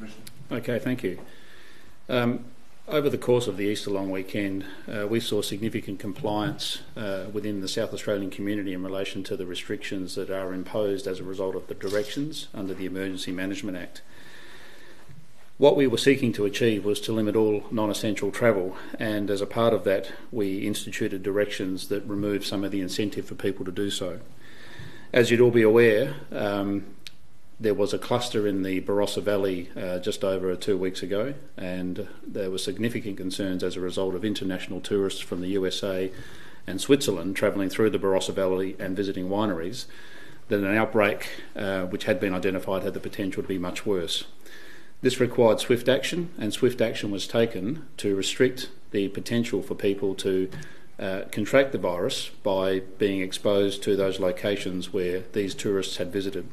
Commissioner. Okay, thank you. Um, over the course of the Easter long weekend, uh, we saw significant compliance uh, within the South Australian community in relation to the restrictions that are imposed as a result of the directions under the Emergency Management Act. What we were seeking to achieve was to limit all non essential travel, and as a part of that, we instituted directions that removed some of the incentive for people to do so. As you'd all be aware, um, there was a cluster in the Barossa Valley uh, just over two weeks ago, and there were significant concerns as a result of international tourists from the USA and Switzerland travelling through the Barossa Valley and visiting wineries. That an outbreak, uh, which had been identified, had the potential to be much worse. This required swift action, and swift action was taken to restrict the potential for people to uh, contract the virus by being exposed to those locations where these tourists had visited.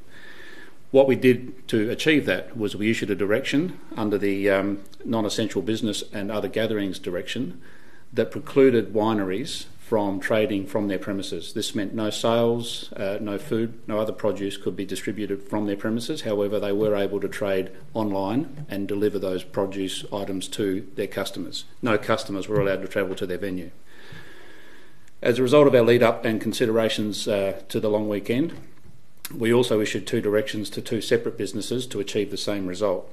What we did to achieve that was we issued a direction under the um, non essential business and other gatherings direction that precluded wineries from trading from their premises. This meant no sales, uh, no food, no other produce could be distributed from their premises. However, they were able to trade online and deliver those produce items to their customers. No customers were allowed to travel to their venue. As a result of our lead up and considerations uh, to the long weekend, we also issued two directions to two separate businesses to achieve the same result.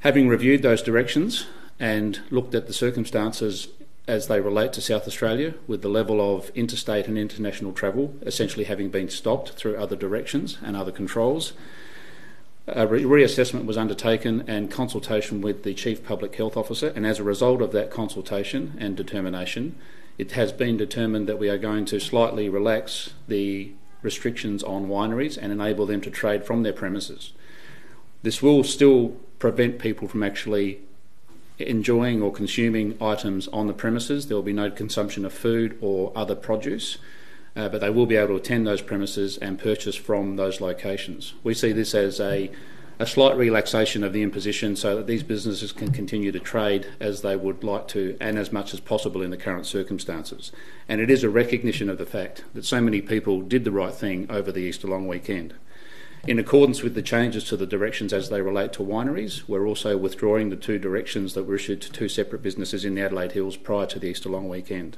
Having reviewed those directions and looked at the circumstances as they relate to South Australia, with the level of interstate and international travel essentially having been stopped through other directions and other controls, a re- reassessment was undertaken and consultation with the Chief Public Health Officer, and as a result of that consultation and determination, it has been determined that we are going to slightly relax the restrictions on wineries and enable them to trade from their premises. This will still prevent people from actually enjoying or consuming items on the premises. There will be no consumption of food or other produce, uh, but they will be able to attend those premises and purchase from those locations. We see this as a a slight relaxation of the imposition so that these businesses can continue to trade as they would like to and as much as possible in the current circumstances. And it is a recognition of the fact that so many people did the right thing over the Easter long weekend. In accordance with the changes to the directions as they relate to wineries, we're also withdrawing the two directions that were issued to two separate businesses in the Adelaide Hills prior to the Easter long weekend.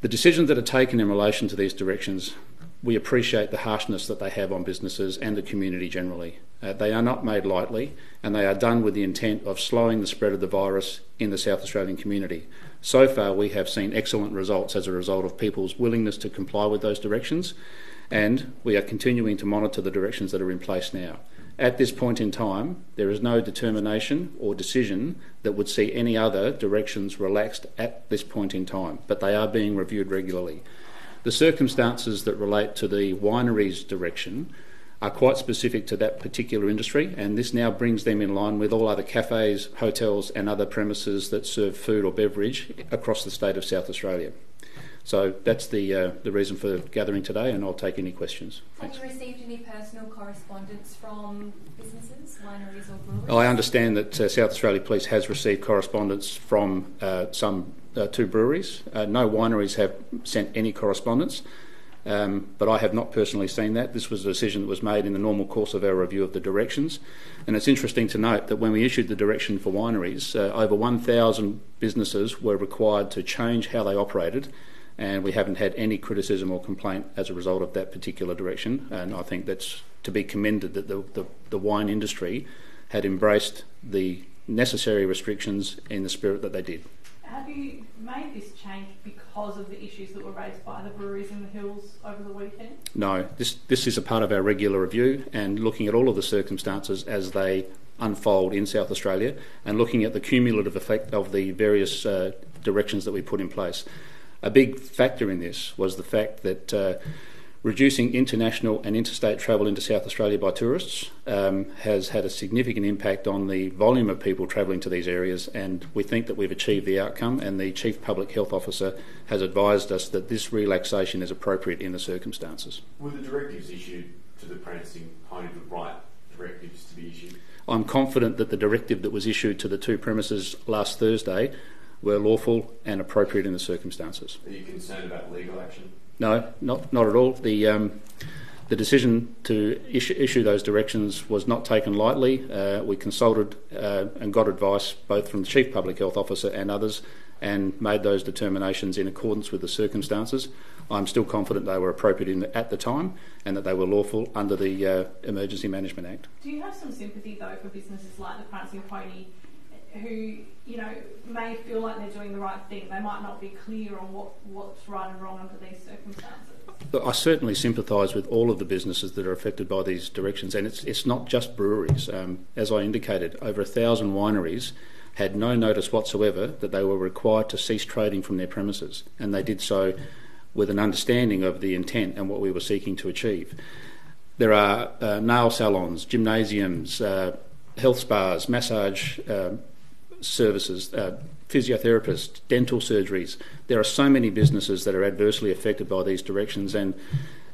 The decisions that are taken in relation to these directions we appreciate the harshness that they have on businesses and the community generally. Uh, they are not made lightly, and they are done with the intent of slowing the spread of the virus in the South Australian community. So far, we have seen excellent results as a result of people's willingness to comply with those directions, and we are continuing to monitor the directions that are in place now. At this point in time, there is no determination or decision that would see any other directions relaxed at this point in time, but they are being reviewed regularly. The circumstances that relate to the wineries direction are quite specific to that particular industry, and this now brings them in line with all other cafes, hotels, and other premises that serve food or beverage across the state of South Australia. So that's the uh, the reason for gathering today, and I'll take any questions. Thanks. Have you received any personal correspondence from businesses, wineries, or breweries? I understand that uh, South Australia Police has received correspondence from uh, some uh, two breweries. Uh, no wineries have sent any correspondence, um, but I have not personally seen that. This was a decision that was made in the normal course of our review of the directions. And it's interesting to note that when we issued the direction for wineries, uh, over 1,000 businesses were required to change how they operated. And we haven't had any criticism or complaint as a result of that particular direction. And I think that's to be commended that the, the, the wine industry had embraced the necessary restrictions in the spirit that they did. Have you made this change because of the issues that were raised by the breweries in the hills over the weekend? No, this this is a part of our regular review and looking at all of the circumstances as they unfold in South Australia and looking at the cumulative effect of the various uh, directions that we put in place. A big factor in this was the fact that. Uh, reducing international and interstate travel into South Australia by tourists um, has had a significant impact on the volume of people travelling to these areas, and we think that we've achieved the outcome. And the Chief Public Health Officer has advised us that this relaxation is appropriate in the circumstances. Were the directives issued to the Prancing Pony the right directives to be issued? I'm confident that the directive that was issued to the two premises last Thursday were lawful and appropriate in the circumstances. Are you concerned about legal action? No, not not at all. The um, The decision to issue, issue those directions was not taken lightly. Uh, we consulted uh, and got advice both from the Chief Public Health Officer and others and made those determinations in accordance with the circumstances. I'm still confident they were appropriate the, at the time and that they were lawful under the uh, Emergency Management Act. Do you have some sympathy though for businesses like the Prancing Pony who, you know, may feel like they're doing the right thing? They might not be clear on what, what's right and wrong under these circumstances. I certainly sympathise with all of the businesses that are affected by these directions, and it's it's not just breweries. Um, as I indicated, over a thousand wineries had no notice whatsoever that they were required to cease trading from their premises, and they did so with an understanding of the intent and what we were seeking to achieve. There are uh, nail salons, gymnasiums, uh, health spas, massage uh, services, uh, physiotherapists, dental surgeries. There are so many businesses that are adversely affected by these directions, and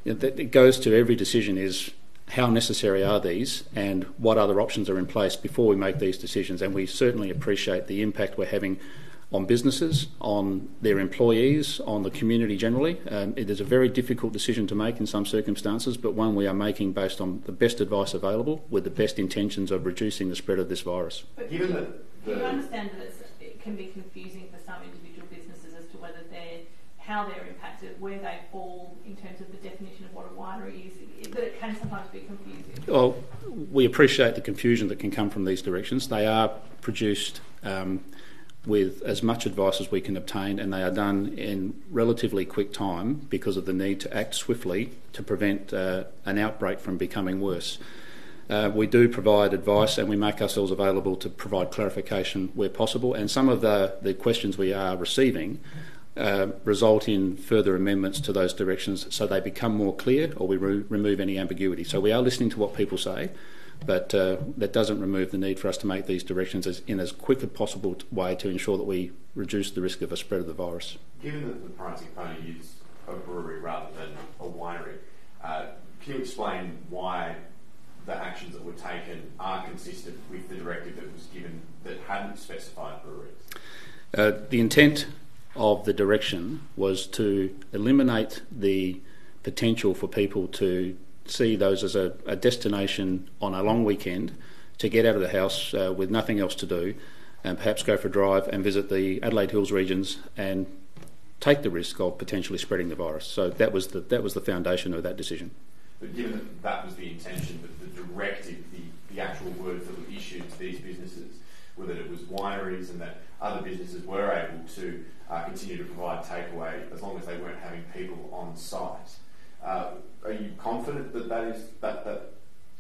it goes to every decision is how necessary are these and what other options are in place before we make these decisions. And we certainly appreciate the impact we're having on businesses, on their employees, on the community generally. Um, it is a very difficult decision to make in some circumstances, but one we are making based on the best advice available with the best intentions of reducing the spread of this virus. Given that, do you understand that it can be confusing for some individual businesses as to whether they're how they're impacted, where they fall in terms of the definition of what a winery is, that it can sometimes be confusing. Well, we appreciate the confusion that can come from these directions. They are produced um, with as much advice as we can obtain, and they are done in relatively quick time because of the need to act swiftly to prevent uh, an outbreak from becoming worse. Uh, we do provide advice and we make ourselves available to provide clarification where possible. And some of the, the questions we are receiving uh, result in further amendments to those directions so they become more clear or we re- remove any ambiguity. So we are listening to what people say, but uh, that doesn't remove the need for us to make these directions as, in as quick a possible way to ensure that we reduce the risk of a spread of the virus. Given that the Prancing Pony is a brewery rather than a winery, uh, can you explain why actions that were taken are consistent with the directive that was given that hadn't specified breweries? Uh, the intent of the direction was to eliminate the potential for people to see those as a, a destination on a long weekend to get out of the house uh, with nothing else to do and perhaps go for a drive and visit the Adelaide Hills regions and take the risk of potentially spreading the virus. So that was the, that was the foundation of that decision. But given that that was the intention, that the directive, the, the actual words that were issued to these businesses were that it was wineries and that other businesses were able to uh, continue to provide takeaway as long as they weren't having people on site. Uh, are you confident that that is that, that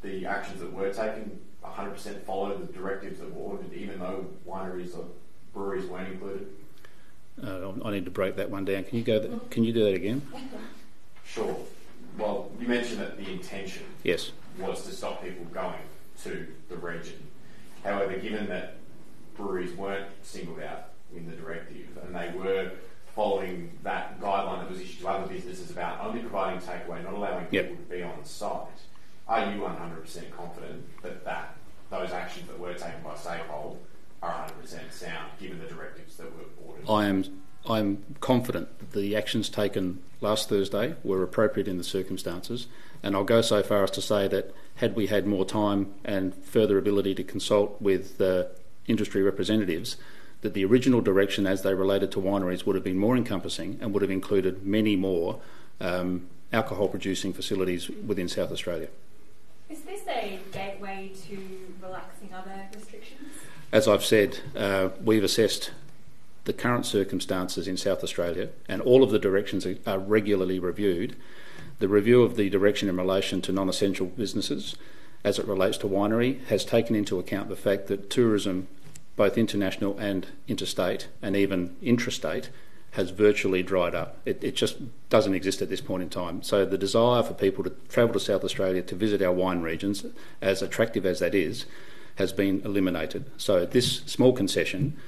the actions that were taken 100% followed the directives that were ordered, even though wineries or breweries weren't included? Uh, I need to break that one down. Can you go? Th- can you do that again? Sure. Well, you mentioned that the intention yes was to stop people going to the region. However, given that breweries weren't singled out in the directive and they were following that guideline that was issued to other businesses about only providing takeaway, not allowing people yep. to be on site, are you 100% confident that, that those actions that were taken by SAPOL are 100% sound given the directives that were ordered? I am I'm confident that the actions taken last Thursday were appropriate in the circumstances, and I'll go so far as to say that had we had more time and further ability to consult with uh, industry representatives, that the original direction as they related to wineries would have been more encompassing and would have included many more um, alcohol producing facilities within South Australia. Is this a gateway to relaxing other restrictions? As I've said, uh, we've assessed the current circumstances in South Australia, and all of the directions are regularly reviewed. The review of the direction in relation to non essential businesses as it relates to winery has taken into account the fact that tourism, both international and interstate, and even intrastate, has virtually dried up. It, it, just doesn't exist at this point in time. So the desire for people to travel to South Australia to visit our wine regions, as attractive as that is, has been eliminated. So this small concession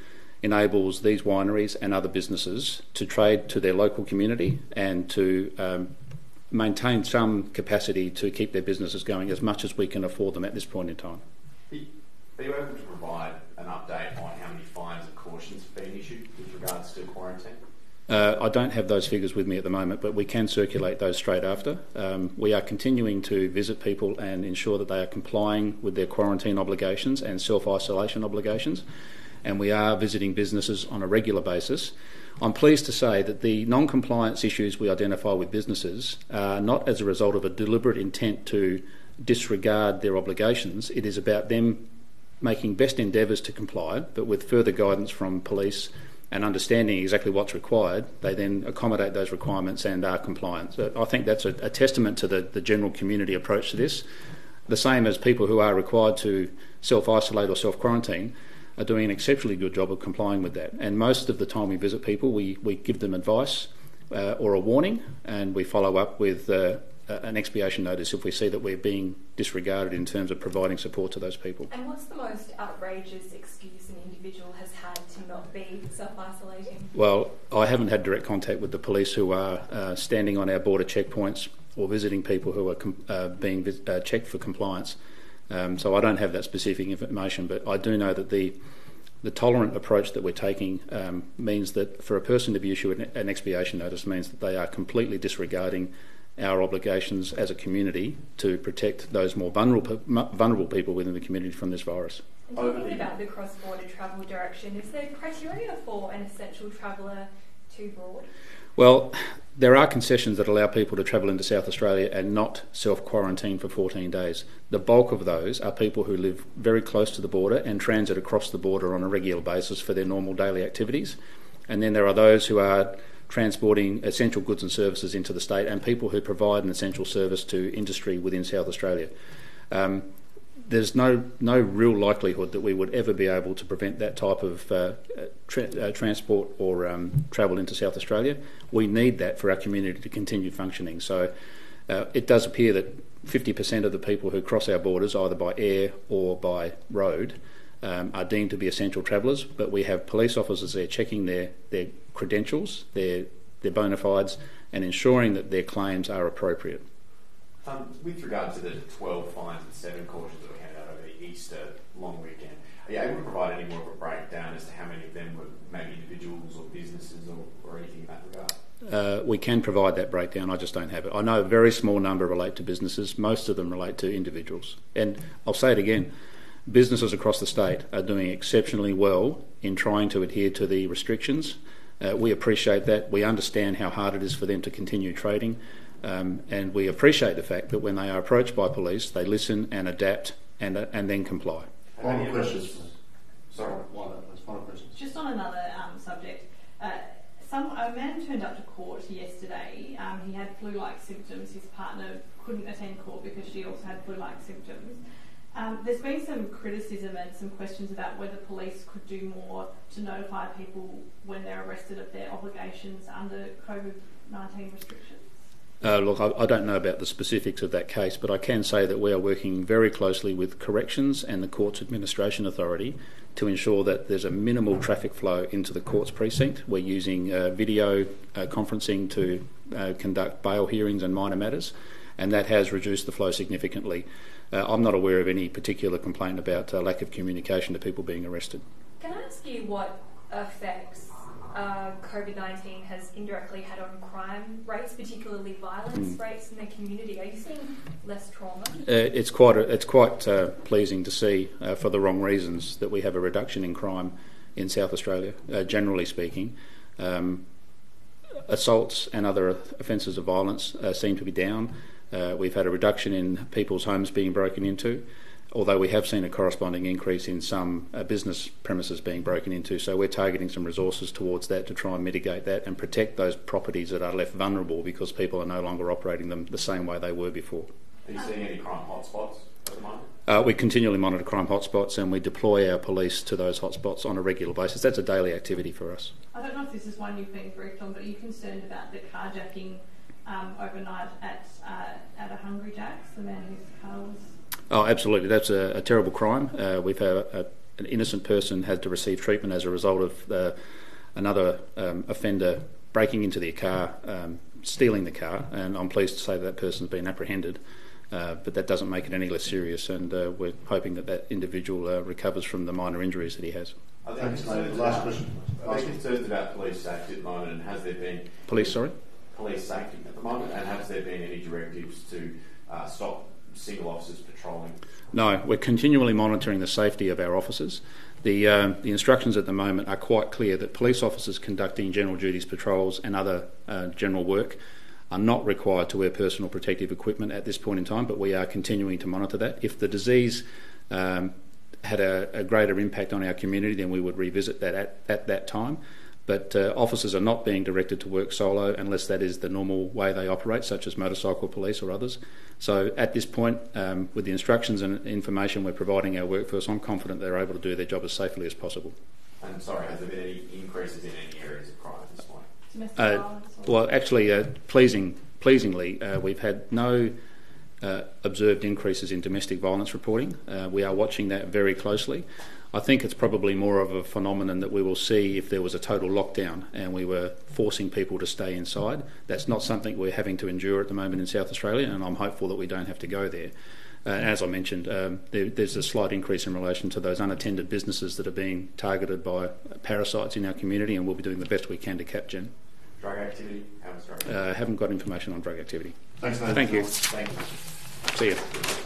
enables these wineries and other businesses to trade to their local community and to um, maintain some capacity to keep their businesses going as much as we can afford them at this point in time. Are you able to provide an update on how many fines and cautions have been issued with regards to quarantine? Uh, I don't have those figures with me at the moment, but we can circulate those straight after. Um, we are continuing to visit people and ensure that they are complying with their quarantine obligations and self isolation obligations, and we are visiting businesses on a regular basis. I'm pleased to say that the non compliance issues we identify with businesses are not as a result of a deliberate intent to disregard their obligations, it is about them making best endeavours to comply, but with further guidance from police and understanding exactly what's required, they then accommodate those requirements and are compliant. So I think that's a, a testament to the, the general community approach to this. The same as people who are required to self isolate or self quarantine are doing an exceptionally good job of complying with that. And most of the time we visit people, we, we give them advice uh, or a warning and we follow up with uh, an expiation notice if we see that we're being disregarded in terms of providing support to those people. And what's the most outrageous excuse an individual has had to not be self isolating? Well, I haven't had direct contact with the police who are uh, standing on our border checkpoints or visiting people who are com- uh, being vis- uh, checked for compliance. Um, so I don't have that specific information, but I do know that the the tolerant approach that we're taking um, means that for a person to be issued an, an expiation notice means that they are completely disregarding our obligations as a community to protect those more vulnerable, vulnerable people within the community from this virus. And talking about the cross-border travel direction, is there criteria for an essential traveller too broad? Well, there are concessions that allow people to travel into South Australia and not self quarantine for 14 days. The bulk of those are people who live very close to the border and transit across the border on a regular basis for their normal daily activities. And then there are those who are transporting essential goods and services into the state and people who provide an essential service to industry within South Australia. Um, there's no no real likelihood that we would ever be able to prevent that type of uh, tra- uh, transport or um, travel into South Australia. We need that for our community to continue functioning. So uh, it does appear that 50% of the people who cross our borders, either by air or by road, um, are deemed to be essential travellers. But we have police officers there checking their their credentials, their their bona fides, and ensuring that their claims are appropriate. Um, with regard to the 12 fines and 7 cautions that were handed out over the Easter long weekend, you able to provide any more of a breakdown as to how many of them were maybe individuals or businesses or, or anything in that regard? Uh, we can provide that breakdown, I just don't have it. I know a very small number relate to businesses, most of them relate to individuals. And I'll say it again businesses across the state are doing exceptionally well in trying to adhere to the restrictions. Uh, we appreciate that. We understand how hard it is for them to continue trading. Um, and we appreciate the fact that when they are approached by police, they listen and adapt and, uh, and then comply. Final questions. Sorry. Final questions. Just on another um, subject, uh, some a man turned up to court yesterday. Um, he had flu-like symptoms. His partner couldn't attend court because she also had flu-like symptoms. Um, there's been some criticism and some questions about whether police could do more to notify people when they're arrested of their obligations under COVID 19 restrictions. Uh, look, I, I, don't know about the specifics of that case, but I can say that we are working very closely with corrections and the Courts Administration Authority to ensure that there's a minimal traffic flow into the courts precinct. We're using uh, video uh, conferencing to uh, conduct bail hearings and minor matters, and that has reduced the flow significantly. Uh, I'm not aware of any particular complaint about uh, lack of communication to people being arrested. Can I ask you what effects uh, COVID 19 has indirectly had on crime rates, particularly violence mm. rates in the community? Are you seeing less trauma? Uh, it's quite, a, it's quite uh, pleasing to see, uh, for the wrong reasons, that we have a reduction in crime in South Australia, uh, generally speaking. Um, assaults and other offences of violence uh, seem to be down. we've had a reduction in people's homes being broken into although we have seen a corresponding increase in some uh, business premises being broken into. So we're targeting some resources towards that to try and mitigate that and protect those properties that are left vulnerable because people are no longer operating them the same way they were before. Are you seeing any crime hotspots at the moment? Uh, we continually monitor crime hotspots and we deploy our police to those hotspots on a regular basis. That's a daily activity for us. I don't know if this is one you've been briefed on, but are you concerned about the carjacking um, overnight at uh, at a Hungry Jack's, the man whose car was Oh, absolutely. That's a, a terrible crime. Uh, we've had a, a, an innocent person had to receive treatment as a result of uh, another um, offender breaking into their car, um, stealing the car, and I'm pleased to say that that person's been apprehended. Uh, but that doesn't make it any less serious, and uh, we're hoping that that individual uh, recovers from the minor injuries that he has. Are they Thanks, concerned Nathan. Last about- question. Are Last they concerned about police safety at the moment, and has there been Police, sorry? police safety at the moment, and has there been any directives to uh, stop single officers patrolling? No, we're continually monitoring the safety of our officers. The, um, the instructions at the moment are quite clear that police officers conducting general duties, patrols, and other uh, general work are not required to wear personal protective equipment at this point in time, but we are continuing to monitor that. If the disease um, had a, a greater impact on our community, then we would revisit that at, at that time. But uh, officers are not being directed to work solo unless that is the normal way they operate, such as motorcycle police or others. So at this point, um, with the instructions and information we're providing our workforce, I'm confident they're able to do their job as safely as possible. And sorry, has there been any increases in any areas of crime at this point? Domestic Uh, Well, actually, uh, pleasing, pleasingly, uh, we've had no uh, observed increases in domestic violence reporting. Uh, we are watching that very closely. I think it's probably more of a phenomenon that we will see if there was a total lockdown and we were forcing people to stay inside. That's not something we're having to endure at the moment in South Australia, and I'm hopeful that we don't have to go there. Uh, as I mentioned, um, there, there's a slight increase in relation to those unattended businesses that are being targeted by parasites in our community, and we'll be doing the best we can to cap Jen. Drug activity? Drug? Uh, haven't got information on drug activity. Thanks, Nathan. Thank you. Thank you. See you.